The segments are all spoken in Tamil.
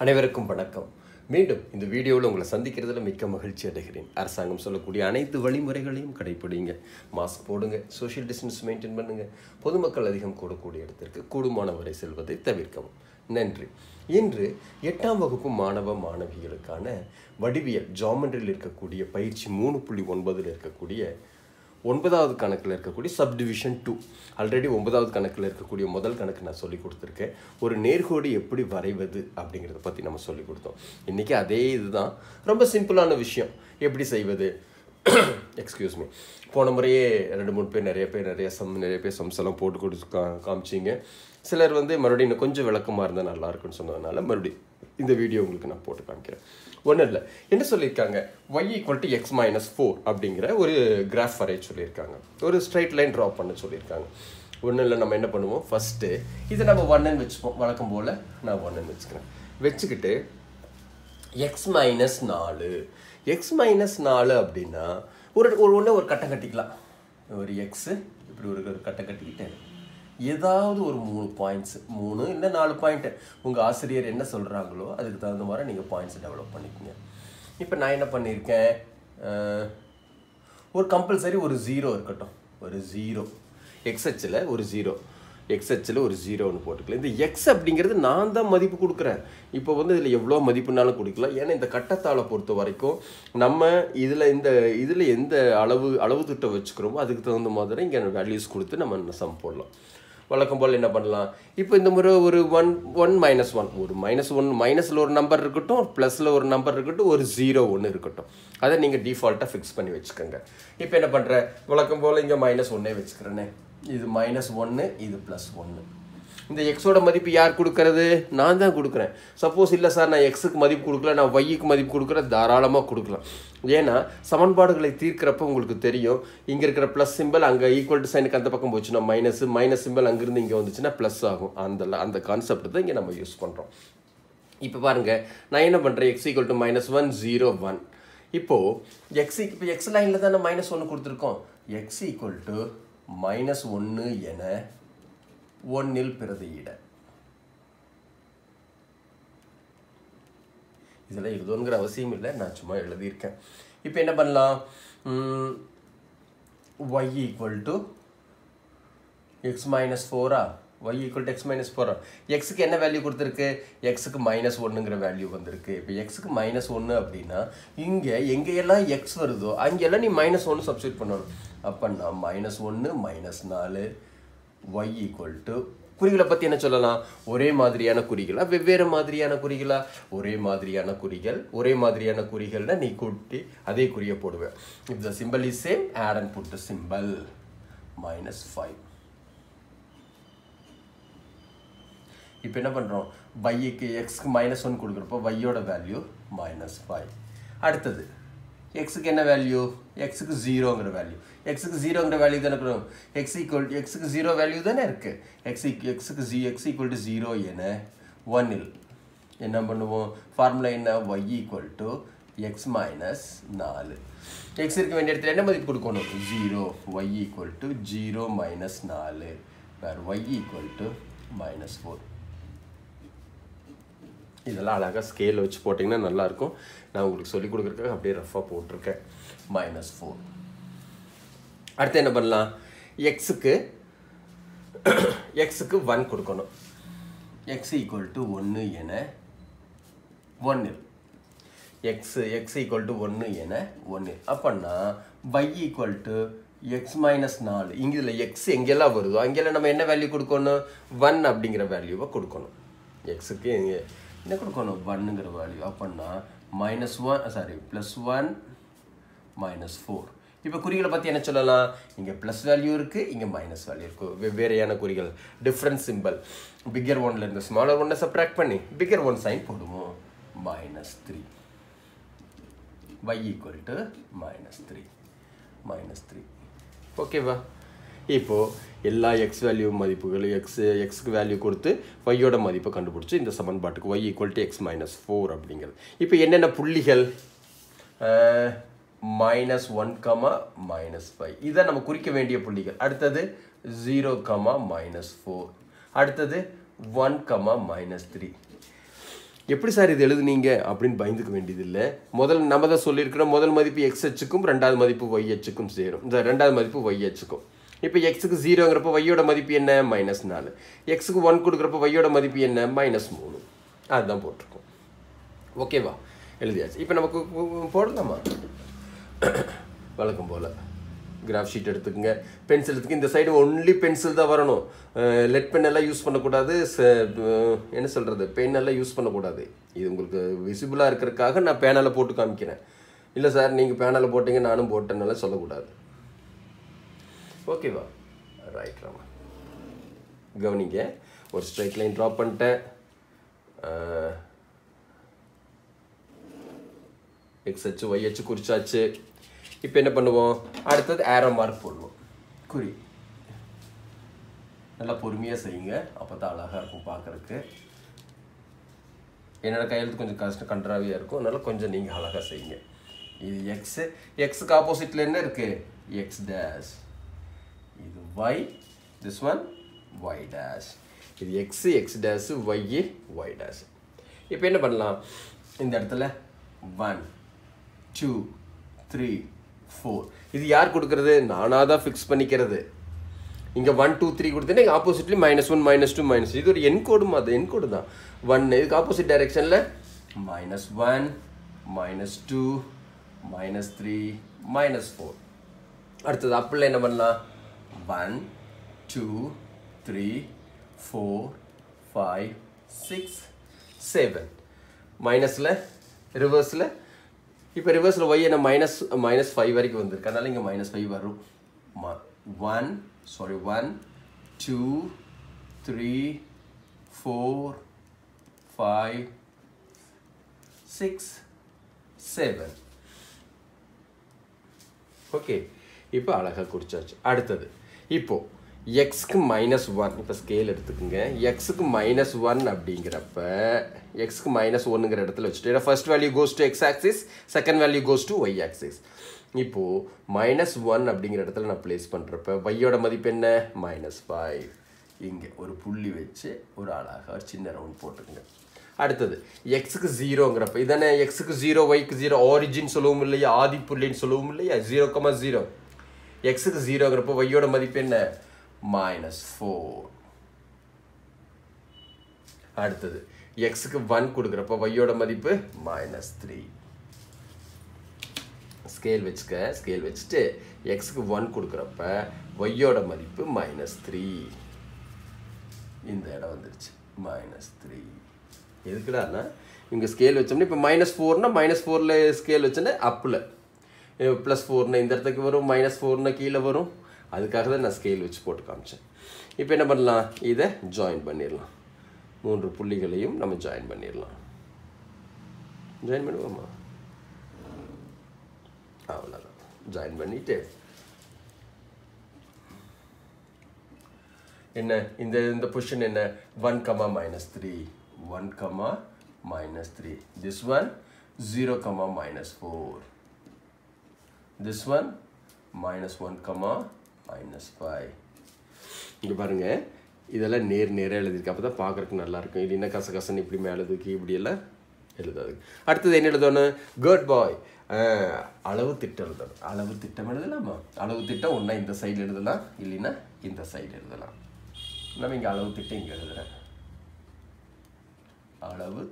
அனைவருக்கும் வணக்கம். மீண்டும் இந்த வீடியோவில் உங்களை சந்திக்கிறதுல மிக்க மகிழ்ச்சி அடைகிறேன். அரசாங்கம் சொல்லக்கூடிய அனைத்து வழிமுறைகளையும் கடைப்பிடிங்க. மாஸ்க் போடுங்க சோஷியல் டிஸ்டன்ஸ் மெயின்டைன் பண்ணுங்கள் பொதுமக்கள் அதிகம் கூடக்கூடிய இடத்திற்கு கூடுமான வரை செல்வதை தவிர்க்கவும். நன்றி. இன்று எட்டாம் வகுப்பு மாணவ மாணவிகளுக்கான வடிவியல் ஜாமெண்ட்ரியில் இருக்கக்கூடிய பயிற்சி மூணு புள்ளி ஒன்பதில் இருக்கக்கூடிய ஒன்பதாவது கணக்கில் இருக்கக்கூடிய சப்டிவிஷன் டூ ஆல்ரெடி ஒன்பதாவது கணக்கில் இருக்கக்கூடிய முதல் கணக்கு நான் சொல்லி கொடுத்துருக்கேன். ஒரு நேர்கோடு எப்படி வரைவது அப்படிங்கிறத பற்றி நம்ம சொல்லி கொடுத்தோம். இன்றைக்கி அதே இதுதான். ரொம்ப சிம்பிளான விஷயம். எப்படி செய்வது? எக்ஸ்கியூஸ் மீ போன முறையே ரெண்டு மூணு பேர் நிறைய பேர் நிறைய சம் நிறைய பேர் சம்ஸ் எல்லாம் போட்டு கொடுத்து கா காமிச்சிங்க. சிலர் வந்து மறுபடியும் இன்னும் கொஞ்சம் விளக்கமாக இருந்தால் நல்லாயிருக்குன்னு சொன்னதுனால மறுபடியும் இந்த வீடியோ உங்களுக்கு நான் போட்டு காமிக்கிறேன். ஒன்றும் இல்லை. என்ன சொல்லியிருக்காங்க? Y equal to X minus four அப்படிங்கிற ஒரு கிராஃப் வரைய சொல்லியிருக்காங்க. ஒரு ஸ்ட்ரைட் லைன் ட்ரா பண்ண சொல்லியிருக்காங்க. ஒன்றும் இல்லை நம்ம என்ன பண்ணுவோம்? ஃபஸ்ட்டு இதை நம்ம ஒன்னுன்னு வச்சுப்போம் வழக்கம் போல் நான் ஒன்னுன்னு வச்சுக்கிறேன். வச்சுக்கிட்டு எக்ஸ் மைனஸ் நாலு. எக்ஸ் மைனஸ் நாலு அப்படின்னா ஒரு ஒரு ஒன்று ஒரு கட்டம் கட்டிக்கலாம். ஒரு எக்ஸு இப்படி ஒரு ஒரு கட்டம் கட்டிக்கிட்டு ஏதாவது ஒரு மூணு பாயிண்ட்ஸ் மூணு இல்லை நாலு பாயிண்ட்டு உங்கள் ஆசிரியர் என்ன சொல்கிறாங்களோ அதுக்கு தகுந்த மாதிரி நீங்கள் பாயிண்ட்ஸ் டெவலப் பண்ணிக்கோங்க. இப்போ நான் என்ன பண்ணியிருக்கேன் ஒரு கம்பல்சரி ஒரு ஜீரோ இருக்கட்டும். ஒரு ஜீரோ எக்ஸ்ஹெச்சில் ஒரு ஜீரோ எக்ஸ்ஹெச்சில் ஒரு ஜீரோன்னு போட்டுக்கலாம். இந்த எக்ஸ் அப்படிங்கிறது நான் தான் மதிப்பு கொடுக்குறேன். இப்போ வந்து இதில் எவ்வளோ மதிப்புனாலும் கொடுக்கலாம். ஏன்னா இந்த கட்டத்தாளை பொறுத்த வரைக்கும் நம்ம இதில் இந்த இதில் எந்த அளவு அளவு திட்டம் வச்சுக்கிறோமோ அதுக்கு தகுந்த மாதிரி இங்கே வேல்யூஸ் கொடுத்து நம்ம சம் போடலாம். வழக்கம் போல் என்ன பண்ணலாம்? இப்போ இந்த முறை ஒரு ஒன் ஒன் மைனஸ் ஒன் ஒரு மைனஸ் ஒன் மைனஸில் ஒரு நம்பர் இருக்கட்டும் ப்ளஸில் ஒரு நம்பர் இருக்கட்டும் ஒரு ஜீரோ ஒன்று இருக்கட்டும். அதை நீங்கள் டிஃபால்ட்டாக ஃபிக்ஸ் பண்ணி வச்சுக்கோங்க. இப்போ என்ன பண்ணுற வழக்கம் போல் இங்கே மைனஸ் ஒன்னே வச்சுக்கிறேனே. இது மைனஸ் ஒன்று இது ப்ளஸ் ஒன்று இந்த எக்ஸோட மதிப்பு யார் கொடுக்கறது? நான் தான் கொடுக்குறேன். சப்போஸ் இல்லை சார் நான் எக்ஸுக்கு மதிப்பு கொடுக்கல நான் ஒய்க்கு மதிப்பு கொடுக்குறேன் தாராளமாக கொடுக்கலாம். ஏன்னா சமன்பாடுகளை தீர்க்கிறப்ப உங்களுக்கு தெரியும் இங்கே இருக்கிற ப்ளஸ் சிம்பிள் அங்கே ஈக்குவல் டு சைனுக்கு அந்த பக்கம் போச்சுன்னா மைனஸ் மைனஸ் சிம்பிள் அங்கேருந்து இங்கே வந்துச்சுன்னா ப்ளஸ் ஆகும். அந்த அந்த கான்செப்ட் தான் இங்கே நம்ம யூஸ் பண்ணுறோம் இப்போ பாருங்கள் நான் என்ன பண்ணுறேன் x equal to minus one zero one இப்போது எக்ஸ் இப்போ எக்ஸ் e, லைனில் தானே மைனஸ் ஒன்று கொடுத்துருக்கோம். எக்ஸ் ஈக்குவல் டு மைனஸ் ஒன்று என ஒன்னில் பிரதியிட. இதெல்லாம் எழுதணுங்கிற அவசியம் இல்லை நான் சும்மா எழுதியிருக்கேன். இப்போ என்ன பண்ணலாம்? Y equal to x minus ஃபோரா y equal to x minus ஃபோரா எக்ஸுக்கு என்ன வேல்யூ கொடுத்துருக்கு? எக்ஸுக்கு மைனஸ் ஒன்றுங்கிற வேல்யூ வந்திருக்கு. இப்போ எக்ஸுக்கு மைனஸ் ஒன்று அப்படின்னா இங்கே எங்கேயெல்லாம் எக்ஸ் வருதோ அங்கெல்லாம் நீ மைனஸ் ஒன்று சப்ஸ்டியூட் பண்ணணும். அப்போ நான் மைனஸ் ஒன்று மைனஸ் நாலு ஒய் ஈக்குவல் டு குறிகளை பற்றி என்ன சொல்லலாம்? ஒரே மாதிரியான குறிகளா? வெவ்வேறு மாதிரியான குறிகளா? ஒரே மாதிரியான குறிகள் ஒரே மாதிரியான குறிகள்னா நீ கூட்டி அதே குறியை போடுவேன் if the simple is same add and put the simple minus five இப்போ என்ன பண்ணுறோம் பைக்கு எக்ஸ்க்கு மைனஸ் ஒன் கொடுக்குறப்போ பையோட வேல்யூ மைனஸ் ஃபைவ் அடுத்தது. எக்ஸுக்கு என்ன வேல்யூ எக்ஸுக்கு ஜீரோங்கிற வேல்யூ எக்ஸுக்கு ஜீரோங்கிற வேல்யூ தானே கொடுக்கும் எக்ஸ் ஈக்குவல் எக்ஸுக்கு ஜீரோ வேல்யூ தானே இருக்குது எக்ஸ் எக்ஸுக்கு ஜி எக்ஸ் ஈக்குவல் டு ஜீரோ என ஒன்னில் என்ன பண்ணுவோம்? ஃபார்முலா என்ன? Y equal to x minus நாலு. எக்ஸ் இருக்க வேண்டிய இடத்துல என்ன மதிப்பு கொடுக்கணும்? Zero y equal to zero minus நாலு. வேறு y equal to minus four இதெல்லாம் அழகாக ஸ்கேல் வச்சு போட்டிங்கன்னா நல்லாயிருக்கும். நான் உங்களுக்கு சொல்லிக் கொடுக்குறதுக்காக அப்படியே ரஃபாக போட்டிருக்கேன். மைனஸ் ஃபோர் அடுத்து என்ன பண்ணலாம்? எக்ஸுக்கு எக்ஸுக்கு ஒன் கொடுக்கணும். எக்ஸ் ஈக்குவல் டு ஒன்று என ஒன்று எக்ஸ் எக்ஸ் ஈக்குவல் டு ஒன்று என ஒன்று அப்போன்னா by equal to x minus நாலு. இங்கே இதில் எக்ஸ் எங்கெல்லாம் வருதோ அங்கெல்லாம் நம்ம என்ன வேல்யூ கொடுக்கணும்? ஒன் அப்படிங்கிற வேல்யூவை கொடுக்கணும். எக்ஸுக்கு என்ன கொடுக்கணும்? ஒன்னுங்கிற வேல்யூ அப்படின்னா minus one sorry plus one minus four இப்போ குறிகளை பற்றி என்ன சொல்லலாம்? இங்கே ப்ளஸ் வேல்யூ இருக்குது இங்கே மைனஸ் வேல்யூ இருக்குது வெவ்வேறையான குறிகள்? டிஃப்ரெண்ட் சிம்பிள் பிக்கர் ஒன்ல இருந்து ஸ்மாலர் ஒன்னை சப்ராக்ட் பண்ணி பிக்கர் ஒன் சைன் போடுவோம். Minus three y equal to minus three minus three ஓகேவா இப்போது எல்லா எக்ஸ் வேல்யூ மதிப்புகள் எக்ஸ் எக்ஸுக்கு வேல்யூ கொடுத்து ஒய்யோட மதிப்பை கண்டுபிடிச்சி இந்த சமன்பாட்டுக்கு y equal to x minus four அப்படிங்கிறது. இப்போ என்னென்ன புள்ளிகள்? Minus one comma minus five இதை நம்ம குறிக்க வேண்டிய புள்ளிகள். அடுத்தது ஜீரோ கமா மைனஸ் ஃபோர் அடுத்தது ஒன் கமா மைனஸ் த்ரீ எப்படி சார் இது எழுதுனீங்க அப்படின்னு பயந்துக்க வேண்டியதில்லை. முதல் நம்ம தான் சொல்லியிருக்கிறோம் முதல் மதிப்பு எக்ஸ் அச்சுக்கும் ரெண்டாவது மதிப்பு ஒய் அச்சுக்கும் சேரும். இந்த ரெண்டாவது மதிப்பு ஒய் அச்சுக்கும். இப்போ எக்ஸுக்கு ஜீரோங்கிறப்ப ஒய்யோட மதிப்பு என்ன? மைனஸ் நாலு. எக்ஸுக்கு ஒன் கொடுக்குறப்ப ஒய்யோட மதிப்பு என்ன? மைனஸ் மூணு. அதுதான் போட்டிருக்கோம். ஓகேவா எழுதியாச்சு. இப்போ நமக்கு போடலாமா? வழக்கம் போல். கிராஃப் ஷீட் எடுத்துக்கோங்க. பென்சில் எடுத்துக்க. இந்த சைடு ஒன்லி பென்சில் தான் வரணும். லெட் பென் எல்லாம் யூஸ் பண்ணக்கூடாது. என்ன சொல்கிறது பென் எல்லாம் யூஸ் பண்ணக்கூடாது. இது உங்களுக்கு விசிபிளாக இருக்கிறதுக்காக நான் பேனலில் போட்டு காமிக்கிறேன். இல்லை சார் நீங்கள் பேனலில் போட்டீங்க நானும் போட்டேன்னெல்லாம் சொல்லக்கூடாது. ஓகேவா ரைட் ராமா கவனிங்க. ஒரு ஸ்ட்ரைட் லைன் ட்ரா பண்ணிட்டேன். எக்ஸ் அச்சு ஒய் அச்சு குறிச்சாச்சு. இப்போ என்ன பண்ணுவோம்? அடுத்தது ஏரோ மார்க் போடுவோம் குறி. நல்லா பொறுமையாக செய்யுங்க. அப்போ தான் அழகாக இருக்கும் பார்க்குறக்கு என்னோடய கையெழுத்து கொஞ்சம் கஷ்டம் கன்றாவியாக இருக்கும். அதனால் கொஞ்சம் நீங்கள் அழகாக செய்யுங்க. இது எக்ஸு எக்ஸுக்கு ஆப்போசிட்டில் என்ன இருக்குது x dash y this this one dash. இது x x dash y y dash. இப்போ என்ன பண்ணலாம்? இந்த இடத்துல ஒன் டூ த்ரீ ஃபோர் இது யார் கொடுக்கறது? நானாக தான் ஃபிக்ஸ் பண்ணிக்கிறது. இங்கே ஒன் டூ த்ரீ கொடுத்தேன்னா இங்கே oppositely minus one minus two minus இது ஒரு என்கோடு அது என்கோடு தான். ஒன் இதுக்கு ஆப்போசிட் டைரெக்ஷனில் minus one minus two minus three minus four அடுத்தது அப்பில் என்ன பண்ணலாம்? One two three four five six seven மைனஸில் ரிவர்ஸில் இப்போ ரிவர்ஸில் ஒய் என்ன மைனஸ் மைனஸ் ஃபைவ் வரைக்கும் வந்திருக்கு. அதனால் இங்கே மைனஸ் ஃபைவ் வரும். One sorry one two three four five six seven okay இப்போ அழகாக குறிச்சாச்சு. அடுத்தது. இப்போ எக்ஸ்க்கு மைனஸ் ஒன் இப்போ ஸ்கேல் எடுத்துக்கோங்க. எக்ஸுக்கு மைனஸ் ஒன் அப்படிங்கிறப்ப எக்ஸ்க்கு மைனஸ் ஒன்னுங்கிற இடத்துல வச்சுட்டு ஏன்னா first value goes to x axis second value goes to y axis இப்போது மைனஸ் ஒன் அப்படிங்கிற இடத்துல நான் ப்ளேஸ் பண்ணுறப்ப ஒய்யோட மதிப்பு என்ன? மைனஸ் ஃபைவ் இங்கே ஒரு புள்ளி வச்சு ஒரு அழகாக ஒரு சின்ன ரவுண்ட் போட்டுக்கோங்க. அடுத்தது எக்ஸுக்கு ஜீரோங்கிறப்ப இதானே எக்ஸுக்கு ஜீரோ ஒய்க்கு ஜீரோ ஆரிஜின் சொல்லவும் இல்லையா? ஆதிப்புள்ளின்னு சொல்லவும் இல்லையா? ஜீரோ கமா ஜீரோ எக்ஸுக்கு ஜீரோங்கிறப்ப ஒய்யோட மதிப்பு என்ன? மைனஸ் ஃபோர் அடுத்தது எக்ஸுக்கு ஒன் கொடுக்குறப்ப ஒய்யோட மதிப்பு மைனஸ் த்ரீ ஸ்கேல் வச்சுக்க ஸ்கேல் வச்சுட்டு எக்ஸுக்கு ஒன் கொடுக்குறப்ப ஒய்யோட மதிப்பு மைனஸ் த்ரீ இந்த இடம் வந்துருச்சு. மைனஸ் த்ரீ எதுக்குடான்னா இங்கே ஸ்கேல் வச்சோம்னா இப்போ மைனஸ் ஃபோர்னால் மைனஸ் ஃபோரில் ஸ்கேல் வச்சோன்னா அப்பில் ப்ளஸ் ஃபோர்னு இந்த இடத்துக்கு வரும் மைனஸ் ஃபோர்னு கீழே வரும். அதுக்காக தான் நான் ஸ்கேல் வச்சு போட்டு காமிச்சேன். இப்போ என்ன பண்ணலாம்? இதை ஜாயின் பண்ணிடலாம். மூன்று புள்ளிகளையும் நம்ம ஜாயின் பண்ணிடலாம். ஜாயின் பண்ணுவோமா? அவ்வளோதான் ஜாயின் பண்ணிட்டு என்ன? இந்த இந்த பொசிஷன் என்ன? One comma minus three one comma minus three this one zero comma minus four this one minus one comma minus five இங்கே பாருங்க. இதெல்லாம் நேர் நேராக எழுதிருக்கு அப்போ தான் பார்க்குறதுக்கு நல்லா இருக்கும் இல்லைன்னா கச கசன்னு இப்படி மேலே தூக்கி இப்படியெல்லாம் எழுதாது. அடுத்தது என்ன எழுதணும்? குட் பாய் அளவு திட்டம் எழுதணும். அளவு திட்டம் எழுதலாமா? அளவு திட்டம் ஒன்றா இந்த சைடு எழுதலாம். இல்லைன்னா இந்த சைடு எழுதலாம். நம்ம இங்கே அளவு திட்டம் இங்கே எழுதுறேன். அளவு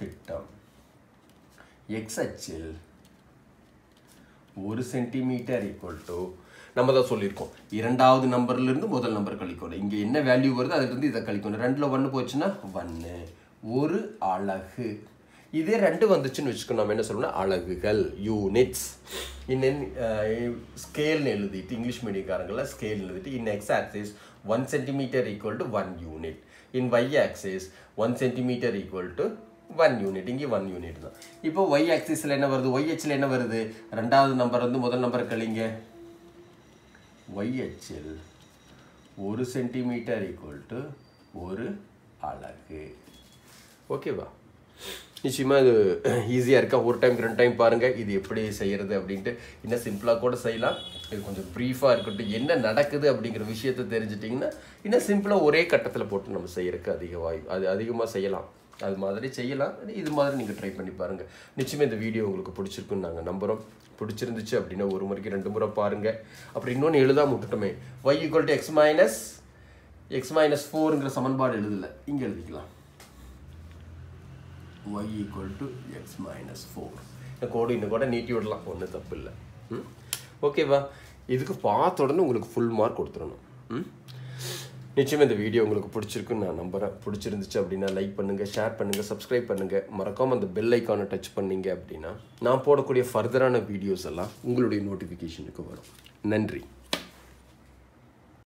திட்டம். எக்ஸ் அச்சில் ஒரு சென்டிமீட்டர் ஈக்குவல் டு நம்ம தான் சொல்லியிருக்கோம். இரண்டாவது நம்பர்லேருந்து முதல் நம்பர் கழிக்கணும். இங்கே என்ன வேல்யூ வருதோ அதுலேருந்து இதை கழிக்கணும். ரெண்டில் ஒன்று போச்சுன்னா ஒன்று ஒரு அலகு. இதே ரெண்டு வந்துச்சுன்னு வச்சுக்கோ நம்ம என்ன சொல்லணும்னா அலகுகள் யூனிட்ஸ் இன்னும் ஸ்கேல்னு எழுதிட்டு இங்கிலீஷ் மீடியக்காரங்கள ஸ்கேல் எழுதிட்டு in x axis one centimetre equal to one unit in y axis one centimetre equal to one unit இங்கே ஒன் யூனிட் தான். இப்போ ஒய் ஆக்சிஸில் என்ன வருது? ஒய் ஹெச்சில் என்ன வருது? ரெண்டாவது நம்பர் வந்து முதல் நம்பர் கழிங்க ஒய் ஹெச்சில் ஒரு சென்டிமீட்டர் ஈக்குவல் டு ஒரு அழகு ஓகேவா நிச்சயமாக இது ஈஸியாக இருக்கா? ஒரு டைம் ரெண்டு டைம் பாருங்கள் இது எப்படி செய்கிறது அப்படின்ட்டு இன்னும் சிம்பிளாக கூட செய்யலாம். இது கொஞ்சம் ப்ரீஃபாக இருக்கட்டும். என்ன நடக்குது அப்படிங்கிற விஷயத்தை தெரிஞ்சிட்டிங்கன்னா இன்னும் சிம்பிளாக ஒரே கட்டத்தில் போட்டு நம்ம செய்யறதுக்கு அதிக வாய்ப்பு அது அதிகமாக செய்யலாம். அது மாதிரி செய்யலாம். இது மாதிரி நீங்கள் ட்ரை பண்ணி பாருங்கள் நிச்சயமாக இந்த வீடியோ உங்களுக்கு பிடிச்சிருக்குன்னு நாங்கள் நம்புகிறோம் பிடிச்சிருந்துச்சு அப்படின்னா ஒரு முறைக்கு ரெண்டு முறை பாருங்கள் அப்புறம் இன்னொன்று எழுதாம விட்டுட்டோமே y equal to x minus x minus ஃபோருங்கிற சமன்பாடு எழுதல. இங்கே எழுதிக்கலாம். Y equal to x minus four இந்த கோடு இன்னும் கூட நீட்டி விடலாம். ஒன்றும் தப்பு இல்லை. ம்? ஓகேவா இதுக்கு பார்த்த உடனே உங்களுக்கு ஃபுல் மார்க் கொடுத்துடணும். ம்? நிச்சயமாக இந்த வீடியோ உங்களுக்கு பிடிச்சிருக்குன்னு நான் நம்புகிறேன் பிடிச்சிருந்துச்சு அப்படின்னா லைக் பண்ணுங்கள் ஷேர் பண்ணுங்கள் சப்ஸ்கிரைப் பண்ணுங்கள் மறக்காமல் அந்த பெல் ஐக்கானை டச் பண்ணிங்க அப்படின்னா நான் போடக்கூடிய ஃபர்தரான வீடியோஸ் எல்லாம் உங்களுடைய நோட்டிஃபிகேஷனுக்கு வரும். நன்றி.